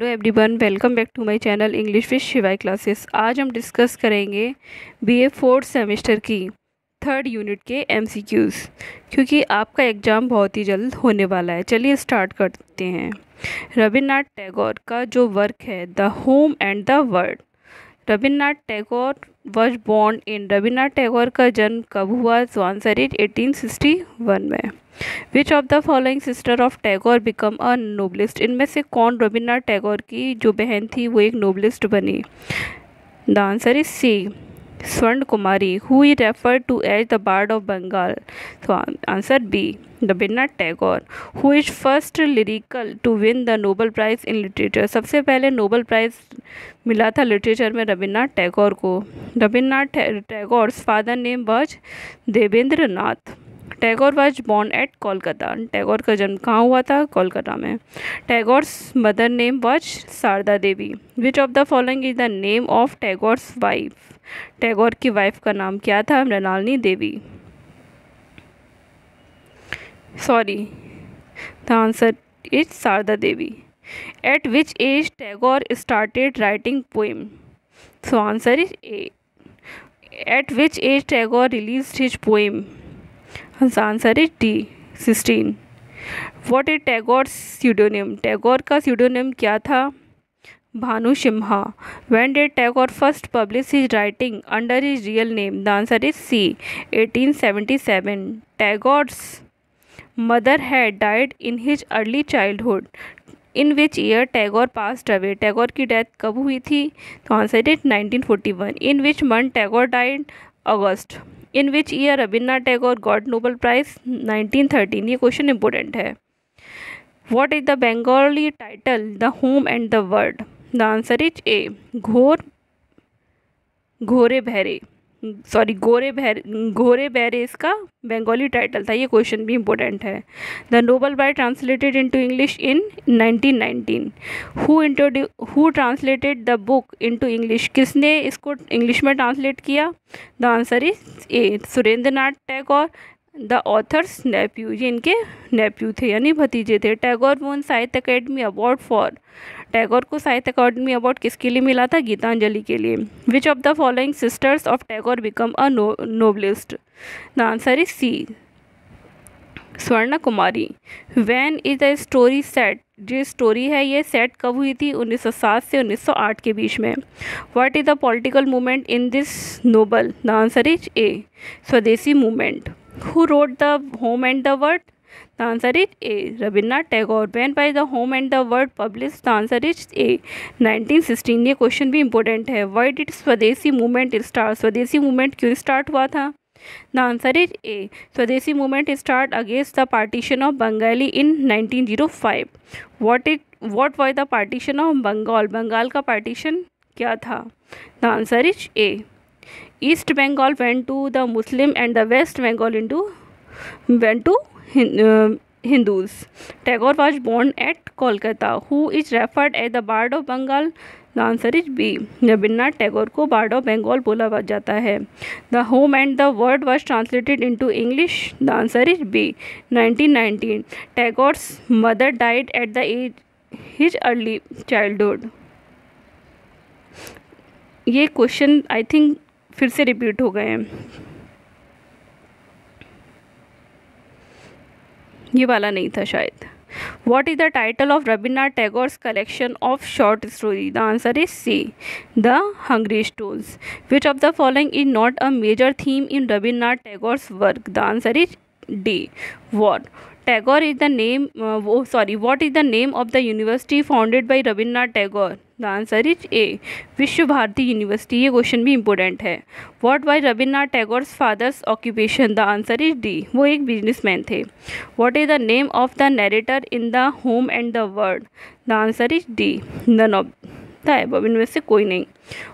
Hello everyone welcome back to my channel English with Shivay classes आज हम discuss करेंगे BA fourth semester की third unit के MCQs क्योंकि आपका एग्ज़ाम बहुत ही जल्द होने वाला है चलिए स्टार्ट करते हैं रविन्द्रनाथ टैगोर का जो वर्क है the home and the world Rabindranath Tagore was born in Rabindranath Tagore का जन्म कब हुआ सो आंसर इज 1861 में which of the following sister of Tagore become a novelist इनमें से कौन रविन्द्रनाथ टैगोर की जो बहन थी वो एक नोबलिस्ट बनी the answer is C Swarna Kumari who refer to as the bard of Bengal so answer B Rabindranath Tagore who is first lyrical to win the Nobel prize in literature सबसे पहले Nobel prize मिला था literature में रबिन्द्रनाथ टैगोर को Rabindranath Tagore's father name was Devendra Nath Tagore was born at Kolkata Tagore का जन्म कहाँ हुआ था कोलकाता में Tagore's mother name was Sharda Devi which of the following is the name of Tagore's wife Tagore की wife का नाम क्या था Mrinalini Devi sorry the answer is Sharda Devi at which age Tagore started writing poem so answer is A at which age Tagore release his poem answer is D sixteen what is Tagore pseudonym Tagore का pseudonym क्या था Bhanu Simha when did Tagore first publish his writing under his real name the answer is C eighteen seventy seven Tagore's mother had died in his early childhood. In which year Tagore passed away Tagore की death कब हुई थी तो answer date one in which month Tagore died August in which year Rabindranath Tagore got Nobel prize nineteen thirteen ये question important है what is the Bengali title the home and the world the answer is A घोर घोरे बहरे sorry गोरे बहरे गोरे बैरे इसका Bengali title था ये question भी important है the novel by translated into English in 1919 who introduce who translated the book into English किसने इसको इंग्लिश में ट्रांसलेट किया the answer is A Surendra Nath Tagore the author's nephew ये इनके नेप्यू थे यानी भतीजे थे Tagore won Sahitya Akademi award for Tagore को साहित्य अकेडमी अवार्ड किसके लिए मिला था गीतांजलि के लिए which of the following sisters of Tagore become a novelist the answer is C Swarna Kumari when is a story set जो स्टोरी है ये सेट कब हुई थी 1907 से 1908 के बीच में what is the political movement in this novel the answer is A Swadeshi movement who wrote the home and the the answer is A A. Tagore ban by the home and and the Word published? The answer is A. 1916. ये question भी important है why did Swadeshi movement start Swadeshi movement क्यों start हुआ था the answer is A Swadeshi movement start against the partition of Bengali in 1905 what is what why the partition of Bengal Bengal का partition क्या था the answer is A east Bengal went to the Muslim and the west Bengal into went to Hindus Tagore was born at Kolkata who is referred at the bard of Bengal the answer is B Rabindranath Tagore को bard of Bengal बोला जाता है the home and the world was translated into English the answer is B nineteen nineteen Tagore's mother died at the age his early childhood ये question I think फिर से repeat हो गए हैं ये वाला नहीं था शायद what is the title of Rabindranath Tagore's collection of short story the answer is C the hungry stones which of the following is not a major theme in Rabindranath Tagore's work the answer is D what Tagore is the name वो sorry what is the name of the university founded by Rabindranath Tagore the answer is A Vishwa Bharati university ये question भी important है what why Rabindranath Tagore's father's occupation the answer is D वो एक businessman थे what is the name of the narrator in the home and the world the answer is D none of the above से कोई नहीं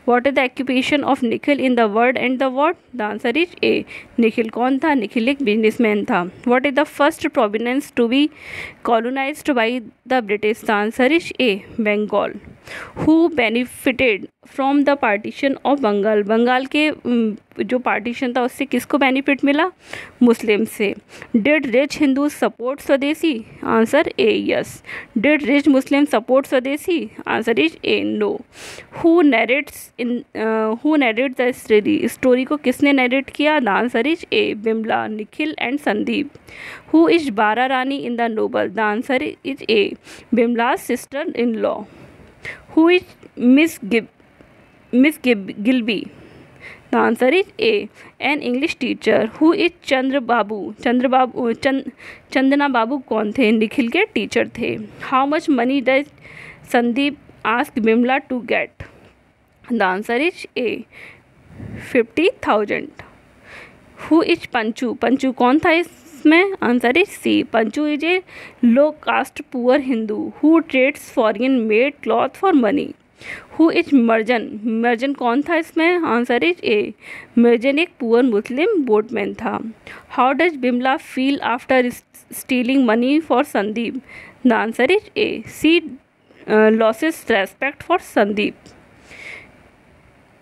what is the occupation of Nikhil in the world and the world the answer is A Nikhil कौन था निखिल एक businessman था what is the first province to be colonise by the British the answer is A Bengal who benefited from the partition of Bengal Bengal के जो partition था उससे किसको benefit मिला मुस्लिम से did rich Hindu support Swadeshi answer A yes did rich Muslim support Swadeshi answer is A no who narrates in who narrate the story story को किसने narrate किया the answer is A Bimla Nikhil and Sandeep who is Bara Rani in the novel the answer is A Bimla sister in law who is Miss Gib Miss Gib Gilby the answer is A an English teacher who is Chandra Babu Chandra Babu Chandana Babu कौन थे निखिल के teacher थे how much money does Sandip ask Bimla to get the answer is A fifty thousand who is Panchu Panchu कौन था इस इसमें answer है C Panchu is A low caste poor Hindu who trades foreign made cloth for money who is Mirjan Mirjan कौन था इसमें answer is A मर्जन एक poor Muslim boatman था how does Bimla feel after stealing money for Sandip the answer is A C loses respect for Sandip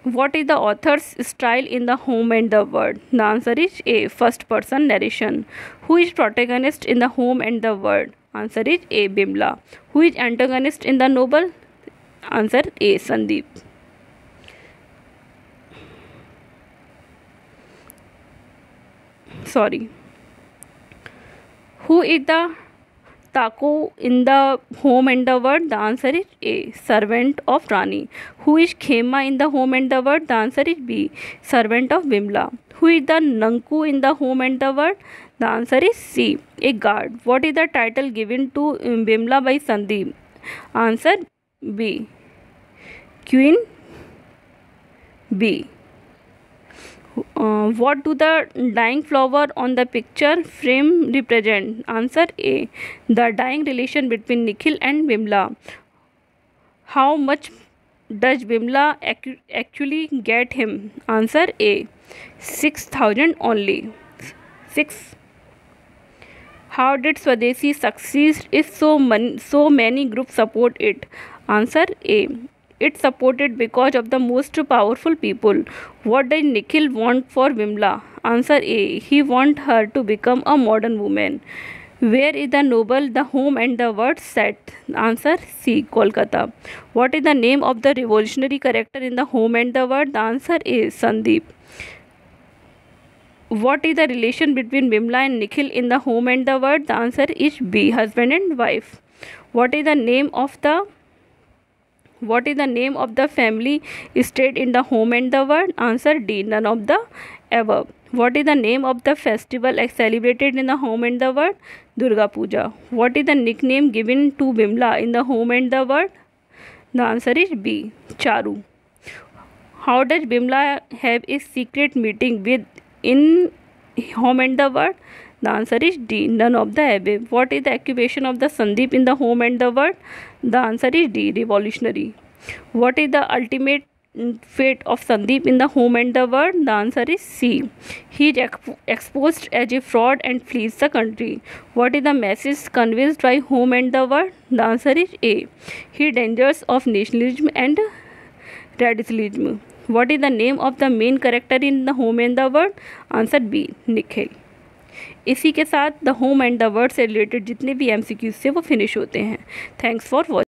What is the author's style in The Home and the World? The answer is A. First person narration. Who is protagonist in The Home and the World? Answer is A. Bimla. Who is antagonist in the novel? Answer A. Sandeep. Sorry. Who is the Taku in the home and the word, the answer is A. Servant of Rani. Who is Khema in the home and the word? The answer is B. Servant of Bimla. Who is the Nanku in the home and the word? The answer is C. A guard. What is the title given to Bimla um, by Sandeep? Answer B. Queen B uh, what do the dying flower on the picture frame represent? Answer A. The dying relation between Nikhil and Vimla. How much does Vimla actually get him? Answer A. 6000 only. 6. How did Swadeshi succeed if so, man, so many groups support it? Answer A it's supported because of the most powerful people. What did Nikhil want for Vimla? Answer A. He want her to become a modern woman. Where is the noble, the home and the word set? Answer C. Kolkata. What is the name of the revolutionary character in the home and the word? The answer is Sandeep. What is the relation between Vimla and Nikhil in the home and the word? The answer is B. Husband and wife. What is the name of the what is the name of the family stayed in the home and the word? Answer D, none of the above. What is the name of the festival celebrated in the home and the word? Durga Puja. What is the nickname given to Bimla in the home and the word? The answer is B, Charu. How does Bimla have a secret meeting with in home and the word? The answer is D, none of the above. What is the occupation of the Sandeep in the home and the world? The answer is D, revolutionary. What is the ultimate fate of Sandeep in the home and the world? The answer is C. He is exposed as a fraud and flees the country. What is the message conveyed by home and the world? The answer is A. He dangers of nationalism and radicalism. What is the name of the main character in the home and the world? Answer B, Nikhil. इसी के साथ the home and the world से related जितने भी M थे वो finish होते हैं थैंक्स फॉर वॉचिंग